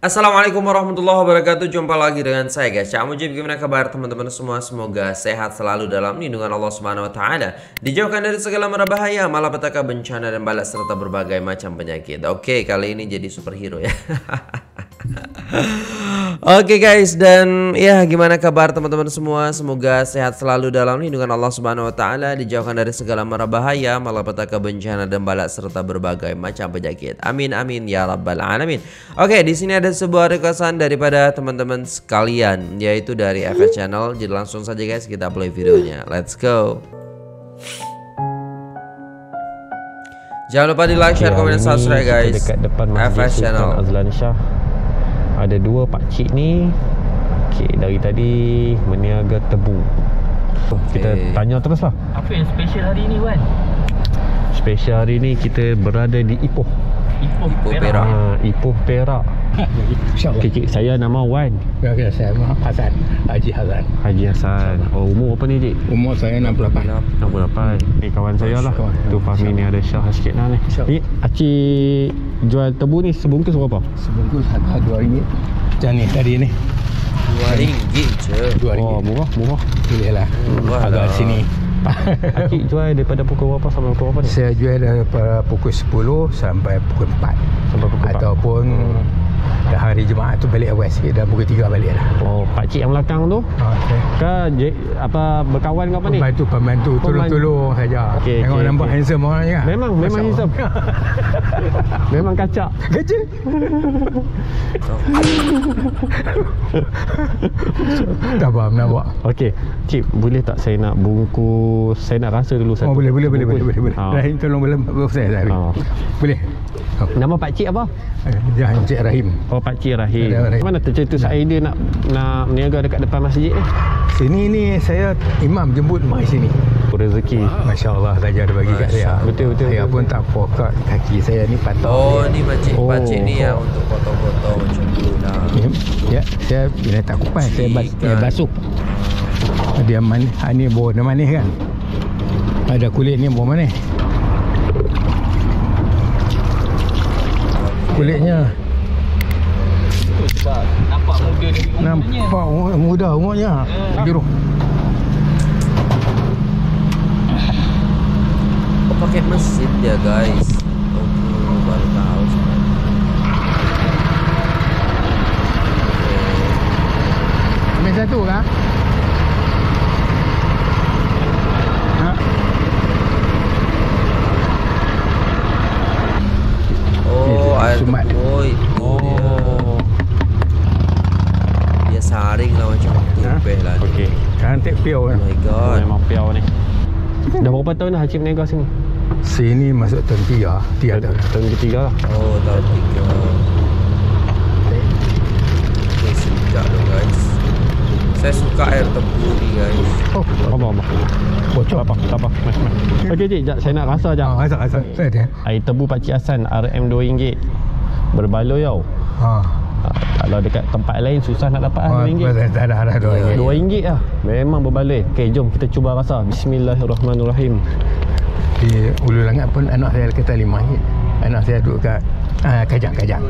Assalamualaikum warahmatullahi wabarakatuh. Jumpa lagi dengan saya guys. Cak Mujib Gimana kabar teman-teman semua? Semoga sehat selalu dalam lindungan Allah Subhanahu Wa Taala. Dijauhkan dari segala mara bahaya Malapetaka bencana dan balas Serta berbagai macam penyakit. Oke kali ini jadi superhero ya Oke okay guys dan ya gimana kabar teman-teman semua? Semoga sehat selalu dalam lindungan Allah Subhanahu Wa Taala Dijauhkan dari segala mara bahaya Malapetaka bencana dan balas Serta berbagai macam penyakit. Amin amin ya rabbal alamin. Oke okay, di sini ada sebuah requestan daripada teman-teman sekalian Yaitu dari FS Channel. Jadi langsung saja guys kita play videonya. Let's go. Jangan lupa di like, share, komen, dan subscribe guys. Dekat depan FS Channel. Azlan Shah ada dua pak cik ni okay, dari tadi meniaga tebu okay. kita tanya terus lah apa yang special hari ni Wan? special hari ni kita berada di Ipoh Ipoh, Ipoh Perak, Perak. Ha, Ipoh Perak. InsyaAllah okay, cik, saya nama Wan. Ya, okay, saya nama Hasan. Haji Hasan. Haji Hassan oh, umur apa ni cik? Umur saya 68 68 ni kawan saya lah. Kawan. tu Fahmi ni ada Syah sikit lah ni. Ni acik jual tebu ni sebungkus berapa? Sebungkus harga RM2 Macam ni tadi ni. Dua ringgit je. RM2 oh murah murah. Boleh lah. Agak lah. sini acik jual daripada pukul berapa sampai pukul berapa ni? Saya jual daripada pukul 10 sampai pukul 4 sampai pukul 4 Ataupun dah hari Jumaat tu balik awal sikit Dah pukul 3 balik lah Oh, pak cik yang belakang tu Okay. ke je, apa berkawan ke apa ni? Pembantu, pembantu, tolong-tolong saja. Okey, Tengok okey, nampak okey. handsome orang ni kan? Memang, memang Masya handsome. Memang kacak. Kecil. tak faham nak buat. Okey, cik boleh tak saya nak bungkus, saya nak rasa dulu satu. Oh boleh boleh boleh boleh boleh boleh. Ha. Rahim tolong boleh saya Rahim. Ha. Boleh. Nama pak cik apa? Dia Encik Rahim. Oh, pak cik Rahim. Rahim. Mana tercetus idea nak nak berniaga dekat depan masjid ni? Sini ni saya imam jemput mai sini. Rezeki. Masya Allah saja ada bagi kat saya. Betul, betul, Saya betul, pun tak pokat kaki saya ni patah. Oh ni pakcik Oh. Pakcik ni yang untuk potong-potong macam tu lah Ya, saya bila tak kupas saya bas, saya basuh. Dia manis, ha, ni bawah dia manis kan. Ada kulit ni bawah manis. Kulitnya Sebab nampak muda dari umurnya. nampak muda umurnya. Jeruk. Oh pakai mesin dia guys baru tahu sebenarnya Ambil satu kah? Ha? Oh Ini air sumat. tepoi Itu dia Oh. Dia saring lah macam tupeh lah ni. Okey. Cantik piau Oh kan. my Oh, god memang piau ni. Dah berapa tahun dah Haji berniaga sini? Sini masuk tahun tiga. Tiga tahun. Tahun ketiga lah. Oh tahun tiga Okay sedap tu guys Saya suka air tebu ni guys Oh, Apa apa? bocor. Apa, tak apa. Mas, mas. Okey cik, jap saya nak rasa jap. Ha, asal asal. Saya dia. Air tebu Pakcik Hassan RM RM2 Berbaloi tau Ha. Kalau dekat tempat lain susah nak dapat Oh, lah RM2 tak ada ada dua ringgit. RM2 lah. Memang berbaloi. Okey jom kita cuba rasa. Bismillahirrahmanirrahim. Di Ulu Langat pun anak saya kata lima ringgit. Anak saya duduk kat ah, kajang-kajang.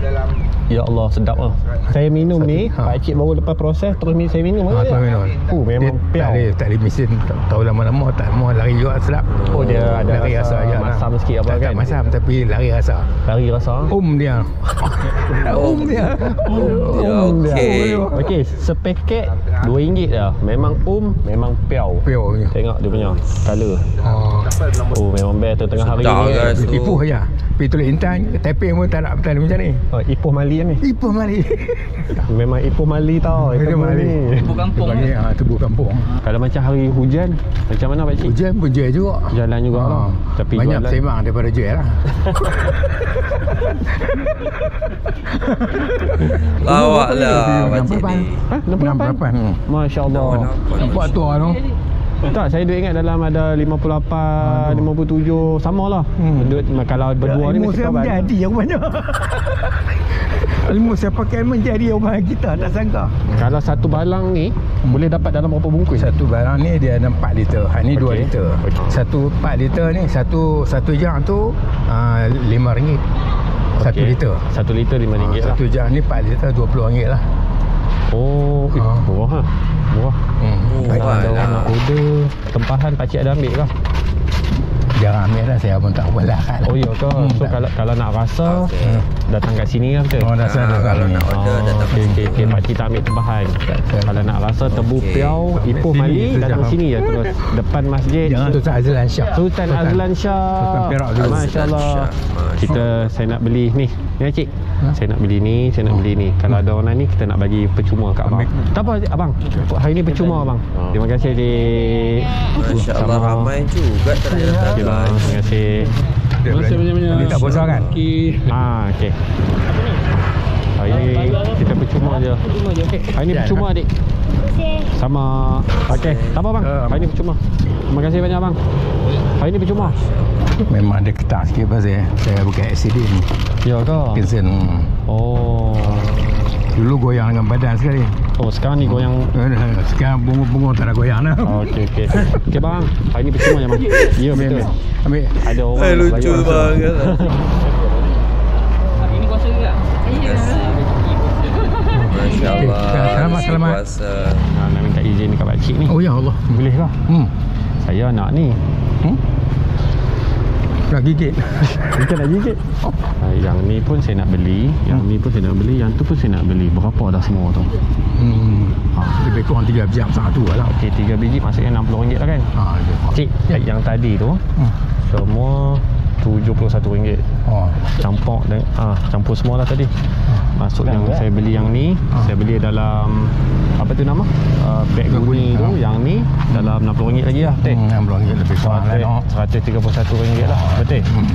Ya Allah sedap lah Saya minum Satu, ni ha. Pakcik baru lepas proses Terus ni saya minum Ha, tu minum. Oh memang Dia piau Tak boleh mesin. Tahu lama-lama tak mau lari juga sedap. Oh dia ada lari rasa, rasa, masam sikit apa tak, kan Tak masam tapi lari rasa. Lari rasa Um dia. um dia. Ya Um dia. okay Okey sepaket RM2 dah Memang um Memang piau Piau je. Tengok dia punya Colour Oh. Oh memang best tengah hari ni Ipuh aja. Pergi tulis intan, tapping pun tak nak betul macam ni. Oh, Ipoh Mali ni Ipuh mari. Memang Ipoh Mali tau Ipoh mari. Mali Ibu kampung Dia panggil lah. ha, tebu kampung. Kalau macam hari hujan Macam mana Pak Cik? Hujan pun jual juga. Jalan juga lah Tapi Banyak jualan sembang daripada jual lah. Lawak lah Nampak pakcik apa? ni Ha? 68? Hmm. Masya Allah Nampak tua tu. Tak, saya duk ingat dalam ada 58, 57 Sama lah Hmm. Kalau berdua ni Ilmu mesti saya kawan menjadi yang banyak. Ilmu saya pakai menjadi orang kita tak sangka. Kalau satu balang ni Boleh dapat dalam berapa bungkus? Satu barang ni dia ada 4 liter. Ha ni 2 Okey. liter. Okey. Satu 4 liter ni satu satu jang tu uh, 5 ringgit. Satu Okey. liter. Satu liter lima Ah, ringgit lah. Satu jam ni 4 liter 20 ringgit lah. Oh, eh, Ah. murah ha. Murah. Hmm. Oh, ada lah. nak order tempahan pakcik ada ambil kah? Jarang ambil lah saya pun tak boleh kan. Oh ya ke? Hmm, So tak. kalau kalau nak rasa Okey. datang kat sini lah betul? Oh, dah saya Ah, kalau nak order Oh, datang okey, situ. okey. Pakcik tak ambil tempahan. saya. Kalau nak rasa tebu Okey. piau, Ipoh Sini, Mali, datang jangan. sini ya terus. Depan masjid. Jangan Sultan Azlan Shah. Sultan Azlan Shah. Sultan Perak dulu. Masya Allah. Kita saya nak beli ni. Ni cik. Ha? Saya nak beli ni, saya nak beli ni. Kalau ada orang ni kita nak bagi percuma kat abang. Ambil. Tak apa abang. Hari ni percuma abang. Terima kasih cik. Masya Allah Sama. ramai juga ternyata. Okey bang, terima kasih. Dia belanja- Dia tak bosar kan? Ah, okey. Hari ni kita percuma je. Hari ni percuma adik. Sama. Okey, tak apa bang. Hari ni percuma. Terima kasih banyak bang. Hari ni percuma. Memang dia ketak sikit pasal saya bukan aksiden. Ya ke? Kesen. Oh. Dulu goyang dengan badan sekali. Oh, sekarang ni goyang. Sekarang bunga-bunga tak ada goyang dah. Oh, okey okey. Okey bang, hari ni percuma je bang. Ya Ambil, betul. ambil. Ambil. Ada orang Eh, nak lucu banget. Hari ni puasa ke tak? Masya Allah. Selamat, selamat. Puasa. Ha, nak minta izin dekat pakcik ni. Oh ya Allah. Boleh lah. Hmm. Saya nak ni. Hmm? Nak gigit. Kita nak gigit. Uh, yang ni pun saya nak beli, yang ni pun saya nak beli, yang tu pun saya nak beli. Berapa dah semua tu? Hmm. Ha, lebih kurang 3 jam satu lah. Okey, 3 biji maksudnya RM60 lah kan? Ha. Cik, yang tadi tu Hmm. semua RM71. Oh. Campur dan ah campur semua lah tadi. Masuk yang saya beli yang ni, Ah. saya beli dalam apa tu nama? Uh, beg Beg guni tu, ah. yang ni dalam RM60 lagi lah, betul? Hmm, RM60 lebih kurang lah. no. RM131 lah, betul? Hmm.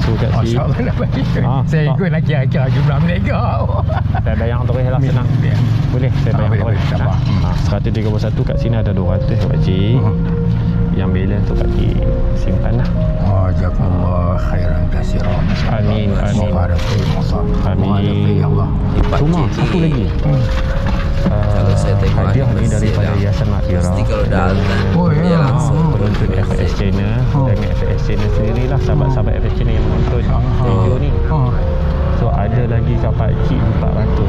So kat sini Masya Allah nak bagi. Ah, Saya tak. ikut nak kira-kira jumlah mereka. saya bayang terus lah senang. Boleh, saya Ah, bayang terus. boleh, tak Ha, apa. ha, 131 kat sini ada 200 kat pakcik. Hmm. Yang balance tu pakcik Allah. Di Pak Cuma Cik satu lagi. Hmm. Kalau saya tengok hadiah ni daripada. Yayasan Makira. Mesti kalau dah azan Oh, ya. dia langsung Ah, penonton FS Channel Oh. dan FS Channel sendirilah sahabat-sahabat FS Channel yang menonton Ah. video ni. Oh. So ada lagi kat pakcik 400.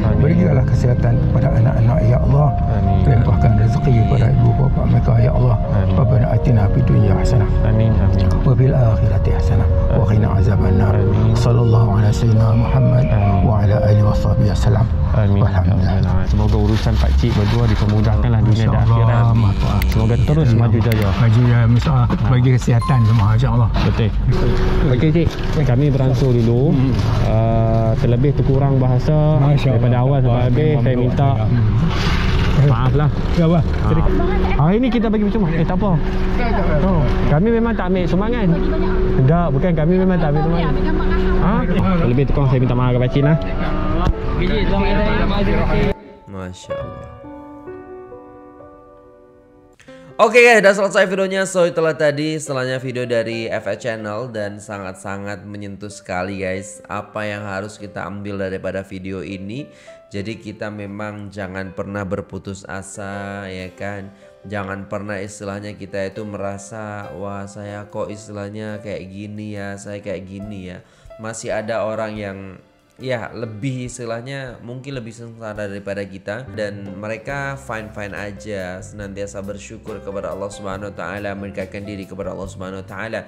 Amin. berikanlah kesihatan kepada anak-anak ya Allah Amin. limpahkan rezeki kepada ibu bapa mereka ya Allah Amin. Rabbana atina fid dunya hasanah Amin amin. wa bil akhirati hasanah wa qina azaban nar Amin. sallallahu ala sayyidina Muhammad Amin. wa ala alihi wa sahbihi wasallam Amin. Alhamdulillah. Semoga urusan pakcik berdua dipermudahkanlah dunia dan akhirat. Semoga terus maju jaya. Maju ya insya-Allah bagi kesihatan semua insya-Allah. Betul. Okey cik, kami beransur dulu. Uh, terlebih terkurang bahasa Masya daripada awal sampai habis saya minta maaf lah. Ya apa? Ha. Hari ni kita bagi percuma. Eh tak apa. Oh, kami memang tak ambil sumbangan. Tak, bukan kami memang tak ambil sumbangan. Ha? Terlebih terkurang saya minta maaf kepada cik lah. Biji selamat hari raya Aidilfitri. Masya Allah Oke guys, udah selesai videonya. So itulah tadi setelahnya video dari FS Channel dan sangat-sangat menyentuh sekali guys. Apa yang harus kita ambil daripada video ini. Jadi kita memang jangan pernah berputus asa ya kan. Jangan pernah istilahnya kita itu merasa wah saya kok istilahnya kayak gini ya, saya kayak gini ya. Masih ada orang yang ya lebih istilahnya mungkin lebih sengsara daripada kita dan mereka fine fine aja senantiasa bersyukur kepada Allah Subhanahu Wa Taala mendekatkan diri kepada Allah Subhanahu Wa Taala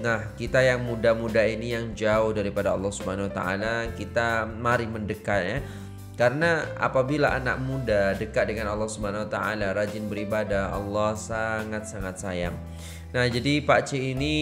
nah kita yang muda-muda ini yang jauh daripada Allah Subhanahu Wa Taala kita mari mendekat ya karena apabila anak muda dekat dengan Allah Subhanahu Wa Taala rajin beribadah Allah sangat sangat sayang Nah jadi Pak C ini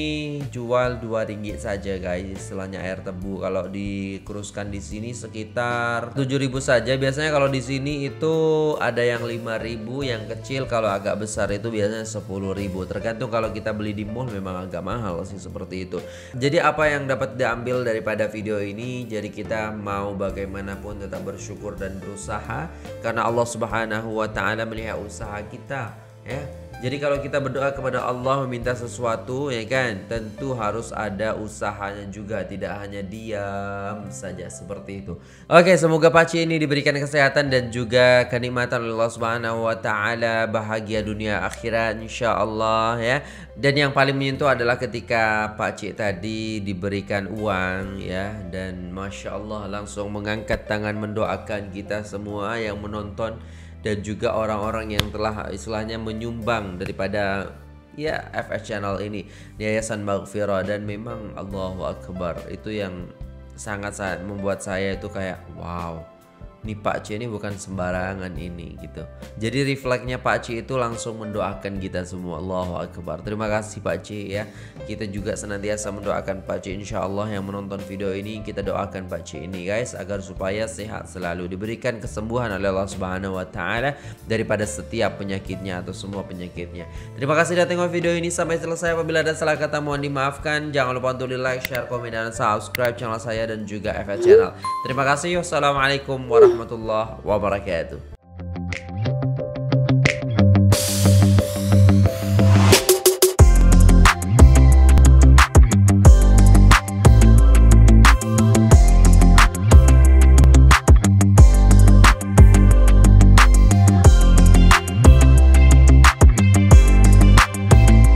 jual dua ringgit saja guys. Istilahnya air tebu. Kalau dikuruskan di sini sekitar 7000 saja. Biasanya kalau di sini itu ada yang 5000 yang kecil kalau agak besar itu biasanya 10000 tergantung kalau kita beli di mall memang agak mahal sih seperti itu. Jadi apa yang dapat diambil daripada video ini? Jadi kita mau bagaimanapun tetap bersyukur dan berusaha. Karena Allah Subhanahu wa taala melihat usaha kita ya. Jadi kalau kita berdoa kepada Allah meminta sesuatu ya kan, tentu harus ada usahanya juga, tidak hanya diam saja seperti itu. Oke, semoga Paci ini diberikan kesehatan dan juga kenikmatan oleh Allah Subhanahu wa taala, bahagia dunia akhirat insyaallah ya. Dan yang paling menyentuh adalah ketika Pak Cik tadi diberikan uang ya. Dan masya Allah langsung mengangkat tangan mendoakan kita semua yang menonton. Dan juga orang-orang yang telah istilahnya menyumbang daripada ya FS channel ini. Yayasan Maghfirah. Dan memang Allahu Akbar itu yang sangat sangat membuat saya itu kayak wow nih Pak C ini bukan sembarangan ini gitu. Jadi refleksnya Pak C itu langsung mendoakan kita semua. Allahu Akbar. Terima kasih Pak C ya. Kita juga senantiasa mendoakan Pak C insya Allah yang menonton video ini kita doakan Pak C ini guys agar supaya sehat selalu diberikan kesembuhan oleh Allah Subhanahu Wa Taala daripada setiap penyakitnya atau semua penyakitnya. Terima kasih sudah tengok video ini sampai selesai. Apabila ada salah kata mohon dimaafkan. Jangan lupa untuk di like, share, komen dan subscribe channel saya dan juga FS channel. Terima kasih. Wassalamualaikum warahmatullahi wabarakatuh.